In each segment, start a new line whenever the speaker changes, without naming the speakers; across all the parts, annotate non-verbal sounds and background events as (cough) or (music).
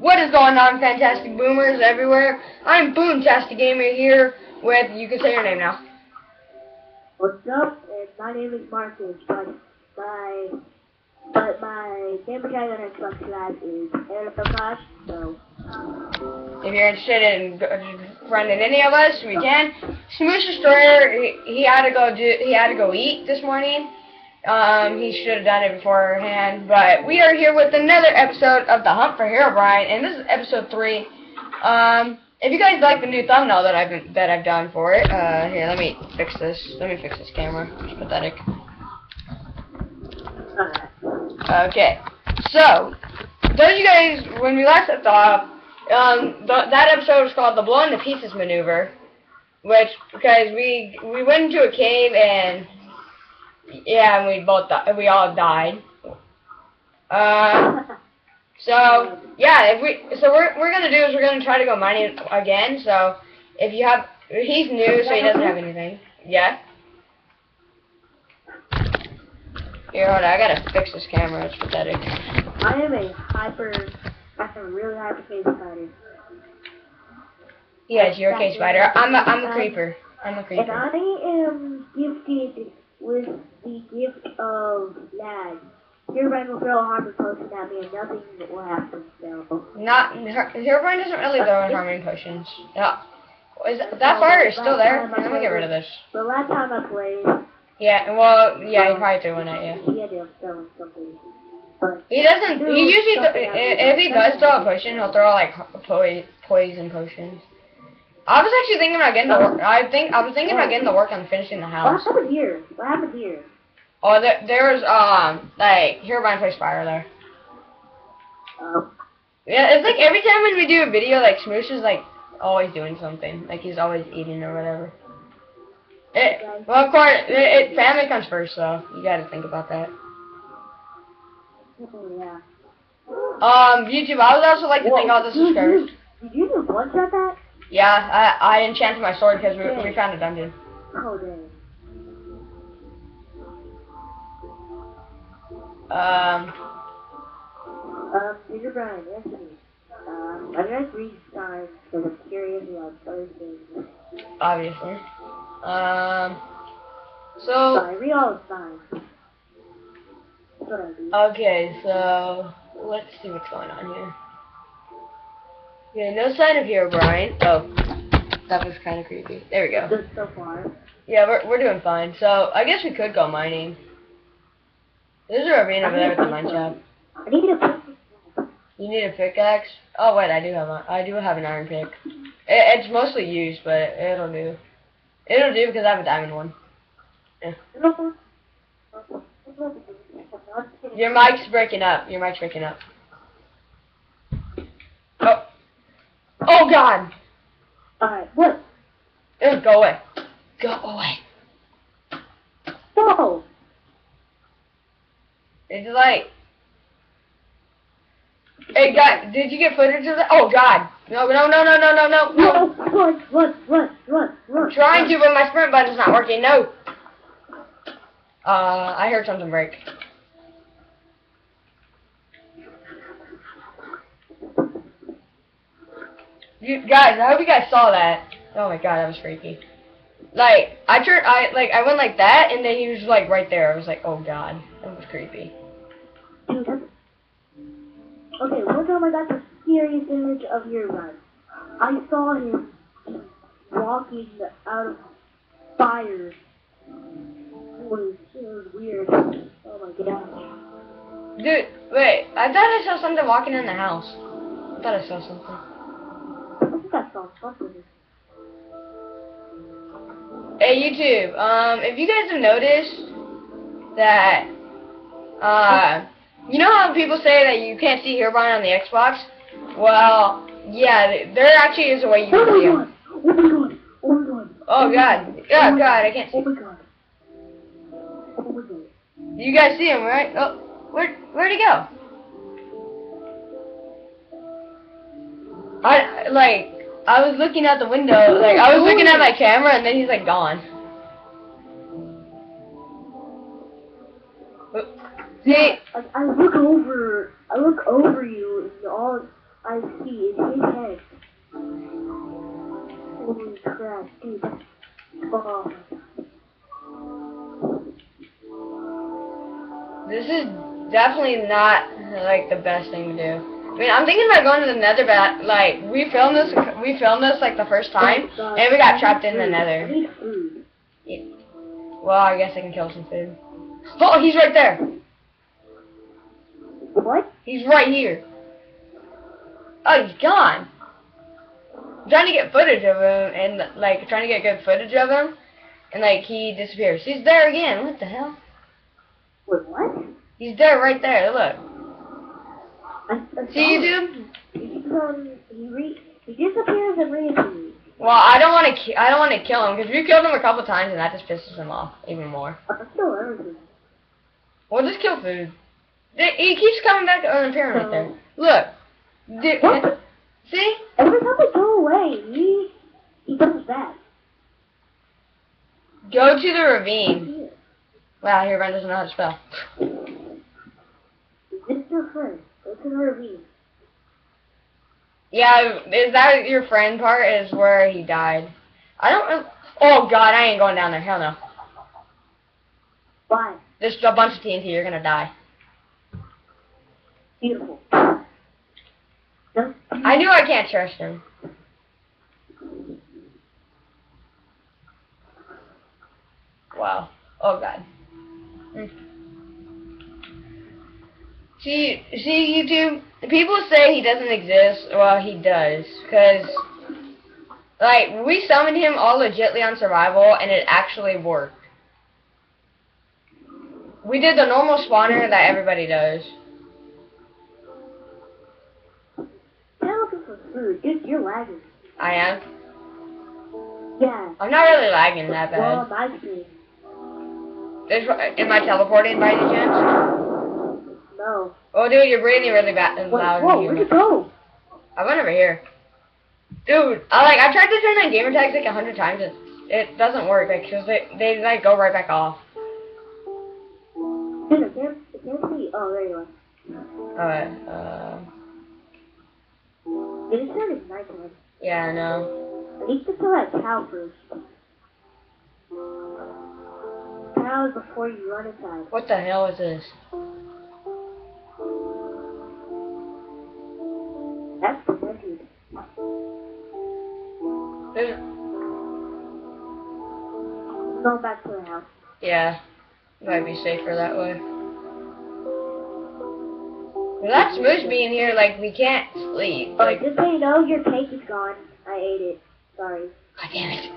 What is going on, fantastic boomers everywhere? I'm Boomtastic Gamer here with, you can say your name now.
What's up? And my name is Marcus, but my but my gamer tag on Xbox Live is Aeropash, so uh,
If you're interested in running any of us, we can. Smoosh Destroyer, he, he had to go do, he had to go eat this morning. Um, he should have done it beforehand, but we are here with another episode of the Hunt for Herobrine, and this is episode three. Um, if you guys like the new thumbnail that I've been, that I've done for it, uh, here let me fix this. Let me fix this camera. It's pathetic. Okay, so those you guys, when we last left off, um, th- that episode was called the Blow "Blowing the Pieces" maneuver, which because we we went into a cave and yeah, and we both di- we all died. Uh, (laughs) so yeah, if we so we're we're gonna do is we're gonna try to go mining again. So if you have, he's new, so he doesn't have anything. Yeah. Here, hold on, I gotta fix this camera. It's pathetic.
I am a hyper I have a really hyper cave spider.
Yes, you're a cave spider. I'm a I'm a creeper. I'm a creeper.
I am gifted with the gift of lag. Herobrine will throw a harming potion at me and nothing will happen, so
Not Herobrine doesn't really throw in harming potions. Yeah. Is that, that fire is still there? I'm gonna get rid of this.
the last time I played
Yeah. Well, yeah, he probably threw one at you.
he ended up throwing something. But
He doesn't. He usually th- if he does throw a potion, he'll throw like po- poison potions. I was actually thinking about getting the work. I think I was thinking about getting the work on finishing the house.
what happened here? What happened here?
Oh, there there was um like Herobrine plays fire there.
Um,
Yeah, it's like every time when we do a video, like Smoosh is like always doing something. Like he's always eating or whatever. It, well, of course, it, it, family comes first, so you gotta think about that.
oh, yeah.
Um, YouTube, I would also like to thank all the subscribers.
Did you just one shot that?
Yeah, I, I enchanted my sword because we, we found a dungeon.
Oh dang.
Um,
Um, Peter Brian, yes, me. Um, I read three times because I'm curious about other things.
obviously. Um,
So
so,
I read all the signs. That's what I do.
okay, so, let's see what's going on here. Yeah, no sign of Herobrine. Oh, that was kind of creepy. There we go.
So far.
Yeah, we're, we're doing fine. So, I guess we could go mining. There's a ravine over there with the mine shop.
I need a pick.
You need a pickaxe? Oh, wait, I do have a, I do have an iron pick. It, it's mostly used, but it'll do. It'll do because I have a diamond one. Your mic's breaking up. Your mic's breaking up. Oh. Oh, God!
Alright, what?
It'll go away. Go away.
No!
It's like... Hey, God, did you get footage of that? Oh, God. No, no, no, no, no, no, no,
No!
no.
Run, run, run, run, run.
I'm trying to, but my sprint button's not working. No. Uh, I heard something break. You guys, I hope you guys saw that. Oh my god, that was freaky. Like, I turned, I like, I went like that, and then he was like right there. I was like, oh god, that was creepy.
Okay, one time I got the scariest image of your run. I saw him walking out of fire. It was, it was weird. Oh my gosh.
Dude, wait, I thought I saw something walking in the house. I thought I saw something. Hey YouTube, um, if you guys have noticed that, uh, you know how people say that you can't see Herobrine on the Xbox? Well, yeah, there actually is a way you
Oh
can see him.
Oh my god! Oh my god!
Oh god, yeah, god, I can't see.
Oh my god! Oh my god!
You guys see him, right? Oh, where, where'd he go? I, like, I was looking out the window, like, I was looking at my camera and then he's like gone. See,
Like I look over, I look over you, and all. I see is his head. Holy crap, dude.
This is definitely not like the best thing to do. I mean, I'm thinking about going to the Nether, but like we filmed this, we filmed this like the first time, and we got trapped in the Nether.
food.
Well, I guess I can kill some food. Oh, he's right there.
What?
He's right here. Oh, he's gone. I'm trying to get footage of him, and like trying to get good footage of him, and like he disappears. He's there again. What the hell?
Wait, what?
He's there right there. Look. See
saw
YouTube?
He keeps. He re. He disappears and reappears.
Well, I don't want to. I don't want to kill him because we killed him a couple times, and that just pisses him off even more.
I kill everything.
We'll just kill food. He keeps coming back on the pyramid there. Look.
What?
See?
Every time I go away, he he comes back.
Go to the ravine. Wow, here Ren doesn't know how to spell.
Mr. Friend, go to the ravine.
Yeah, is that your friend part? Is where he died. I don't. Oh God, I ain't going down there. Hell no.
Why?
There's a bunch of TNT. You're gonna die.
Beautiful.
I knew I can't trust him. Wow. Oh God. Mm. See, see, YouTube. People say he doesn't exist. Well, he does, cause like we summoned him all legitly on survival, and it actually worked. We did the normal spawner that everybody does.
I'm looking for food. Dude, you're lagging.
I am.
Yeah.
I'm not really lagging that bad.
Well, my.
There's, am I teleporting by any chance?
No.
Oh, dude, you're breathing really bad and loud.
Whoa, where'd
here.
it go?
I went over here. Dude, I like I tried to turn on gamer tags like a hundred times. It it doesn't work like they they like go right back off.
I can't, I can't see. Oh, there you are.
Alright, uh,
It is turning nighttime.
yeah, I know.
I need to kill that cow first. Cows before you run inside.
What the hell is this?
That's.
There's,
Go back to the house.
yeah, might be safer that way. Well, that's Moose being here. Like we can't sleep.
Oh,
Like,
just so you know, your cake is gone. I ate it. Sorry.
God damn it.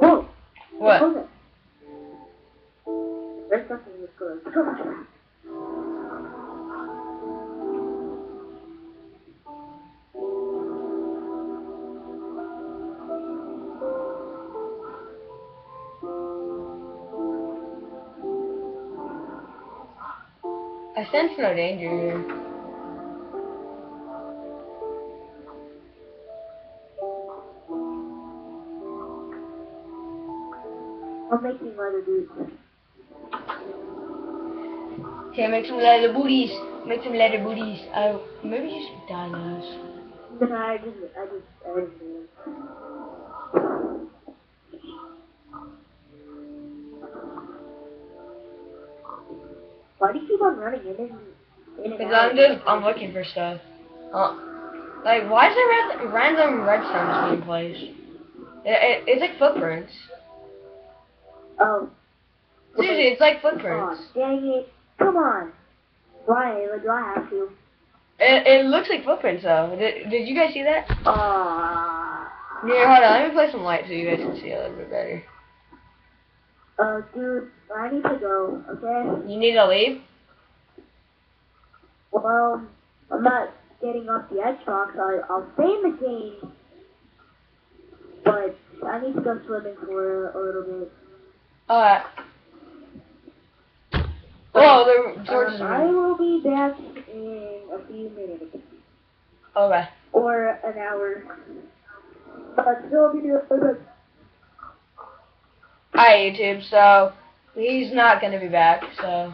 Whoa. (laughs) Oh. what? There's something that's good.
I sense no danger here.
I'm making leather boots.
Okay, make some leather booties. Make some leather booties. Oh, maybe you should dye those.
I just, I just, I just Why do you keep on running in and, in
Because? I'm just, I'm looking for stuff. Uh, like, why is there random redstone just being placed? It, it, it's like footprints.
Oh.
Seriously, it's like footprints.
dang it. Come on. Why? Do I have to?
It, it looks like footprints though. Did, did you guys see that?
Ah.
yeah, hold on. Let me play some light so you guys can see a little bit better.
Uh, dude, I need to go, okay?
You need to leave?
Well, I'm not getting off the Xbox. I, I'll stay in the game. But I need to go swimming for a little bit.
Alright. Oh, the
Um, I will be back in a few minutes.
Okay.
Or an hour. But still be doing
Hi YouTube, so he's not gonna be back, so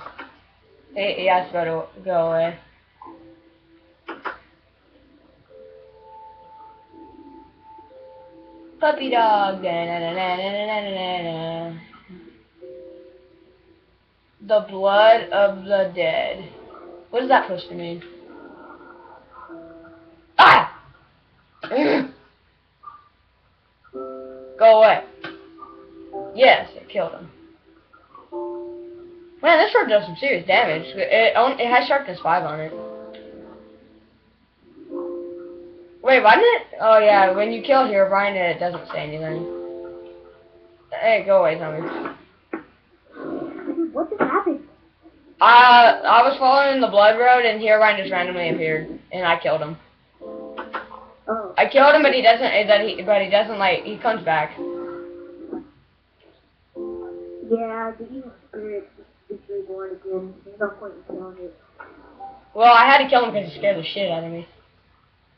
he, he has to go, to, go away. Puppy dog. The blood of the dead. What is that supposed to mean? Ah! (laughs) Killed him. Man, this sword does some serious damage. It, it has sharpness 5 on it. Wait, why didn't it? Oh yeah, when you kill Herobrine, it doesn't say anything. Hey, go away, zombie.
What just happened?
Uh, I was following the blood road, and Herobrine just randomly appeared, and I killed him.
Oh.
I killed him, but he doesn't. That he, but he doesn't like. He comes back.
Yeah, the evil spirit is reborn again. There's no point in killing it.
Well, I had to kill him because he scared the shit out of me.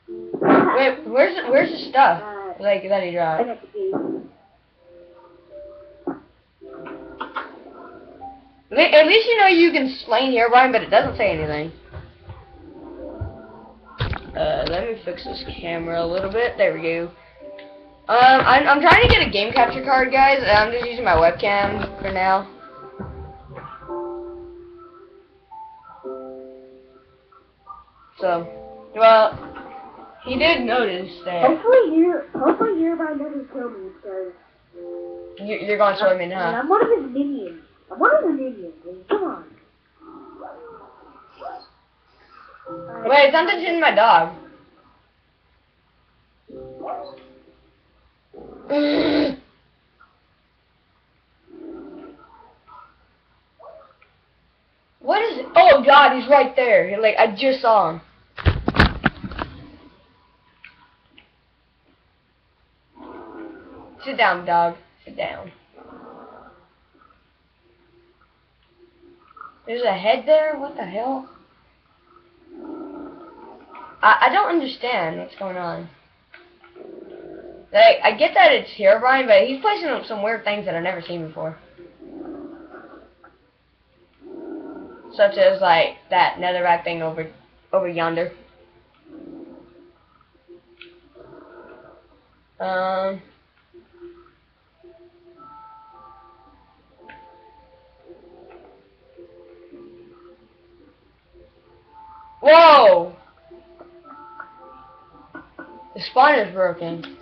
Wait, where's where's the stuff
Uh,
like that he
I
dropped?
got the key.
At least you know you can slain Herobrine, but it doesn't say anything. Uh, let me fix this camera a little bit. There we go. Um, I'm, I'm trying to get a game capture card, guys. and I'm just using my webcam for now. So, well, he did notice that
Hopefully here, hopefully Hereby doesn't kill me because
you, you're going swimming, huh?
I'm one of his minions. I'm one of the minions. Come on.
Wait, something's in my dog. (sighs) What is it? Oh god, he's right there. Like I just saw him. Sit down, dog. Sit down. There's a head there? What the hell? I, I don't understand what's going on. Like, I get that it's Herobrine, but he's placing up some weird things that I've never seen before. Such as, like, that netherrack thing over over yonder. Um... Whoa! The spawn is broken.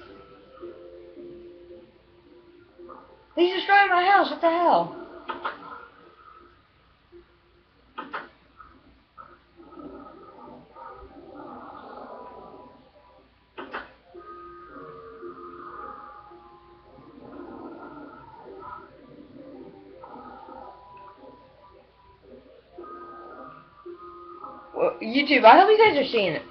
He's destroying my house, what the hell? Well, YouTube, I hope you guys are seeing it.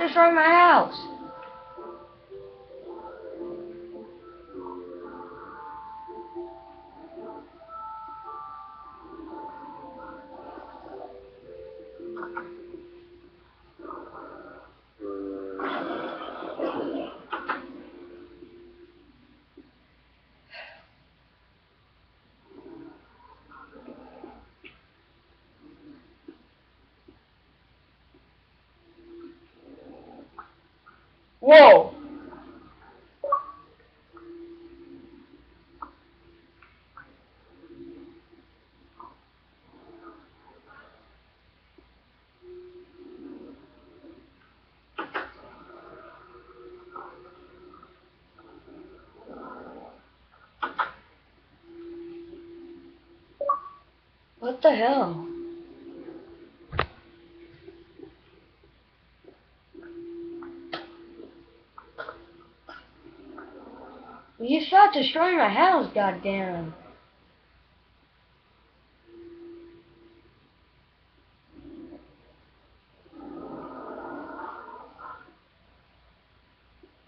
destroy my house. Whoa! What the hell? Shot destroying my house, goddamn.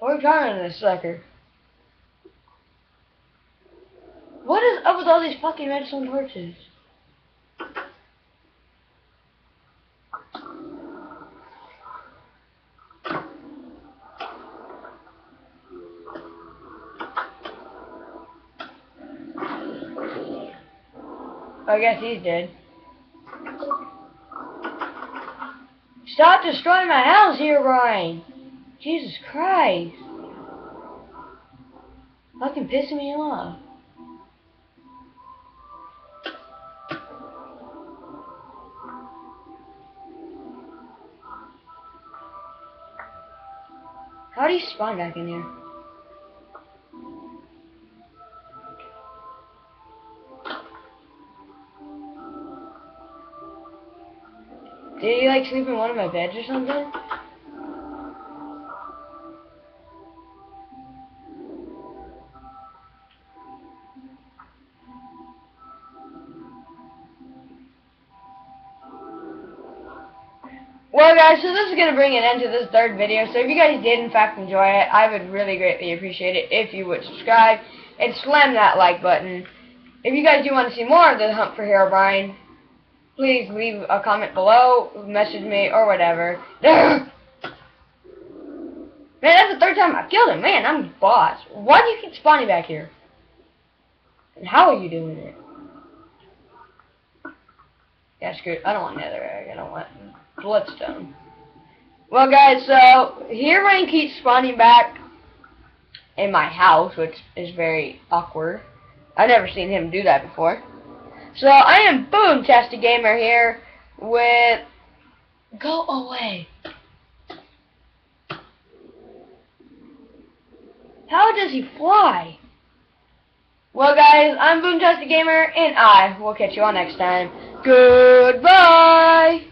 We're this sucker. What is up with all these fucking redstone torches? I guess he's dead. Stop destroying my house Herobrine! Jesus Christ. Fucking pissing me off. How do you spawn back in here? Did he like sleep in one of my beds or something? Well guys, so this is going to bring an end to this third video, so if you guys did in fact enjoy it, I would really greatly appreciate it if you would subscribe and slam that like button. If you guys do want to see more of the Hunt for Herobrine, please leave a comment below, message me, or whatever. Man, that's the third time I killed him. Man, I'm boss. Why do you keep spawning back here? And how are you doing it? Yeah, screw it. I don't want netherrack. I don't want bloodstone. Well, guys, so Herobrine keeps spawning back in my house, which is very awkward. I've never seen him do that before. So I am Boomtastic Gamer here with Go away. How does he fly? Well guys, I'm Boomtastic Gamer and I will catch you all next time. Goodbye!